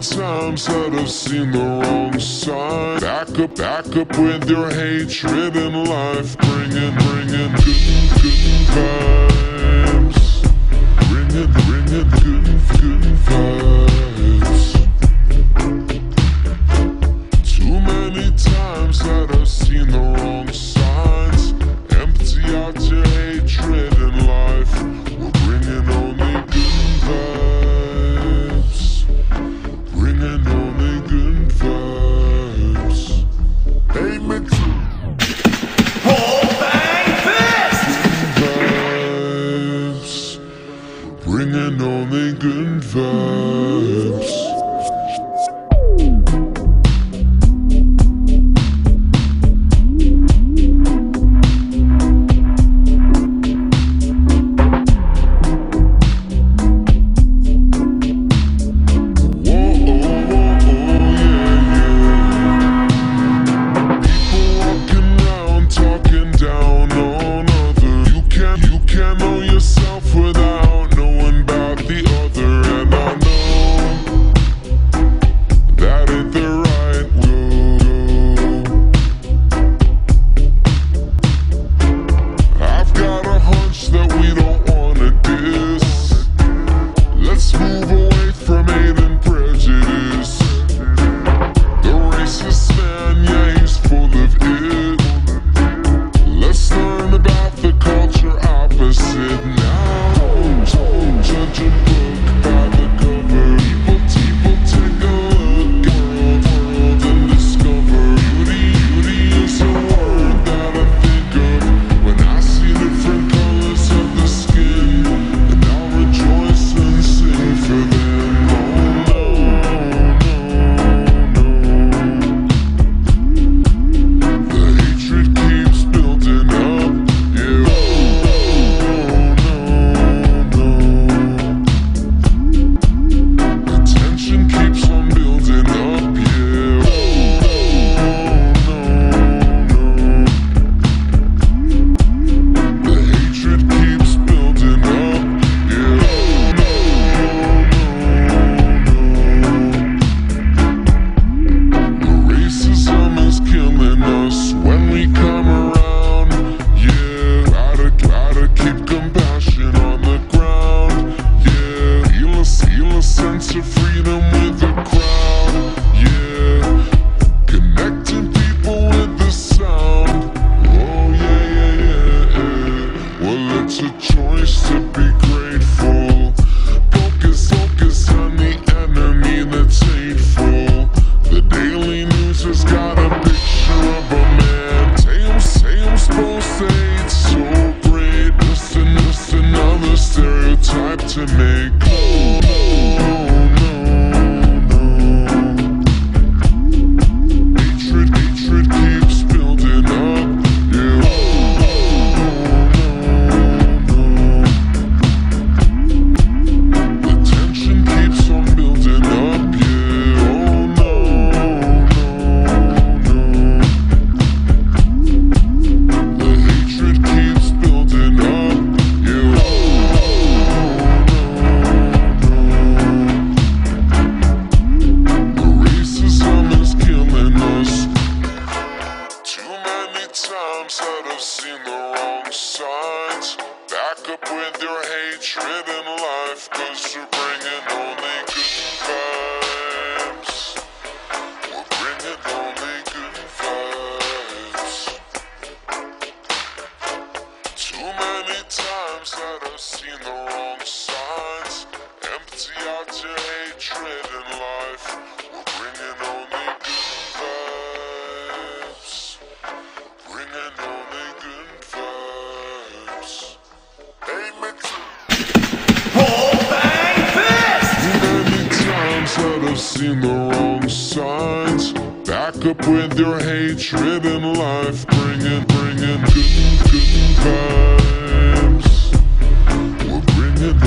times that I've seen the wrong side. Back up, back up with your hatred and life. Bringing, bringing good, good. It's free. treading life Cause you're bringing only good vibes. We're bringing only good vibes. Too many times that I've seen the wrong signs Empty out your hatred in life. seen the wrong signs. Back up with your hatred and life. Bringing, bringing good, good vibes. We're bringing